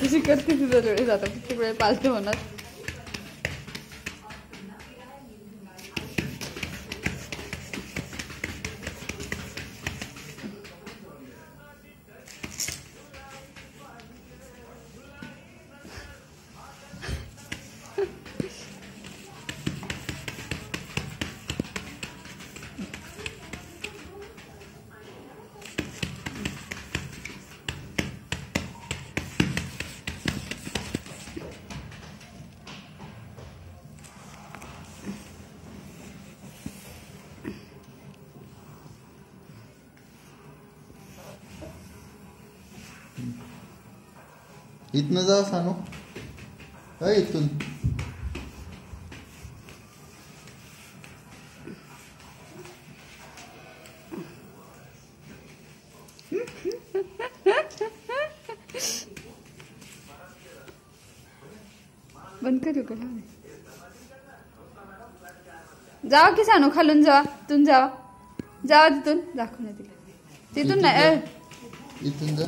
कशी करते तुझं वेळेस आता किती वेळ पालते होणार इथनं जा सानू. अय इथून. बंद करू का? जावा की सांगू खालून जावा तिथून जावा जावा तिथून दाखव ना तिला तिथून नाही इथून जा.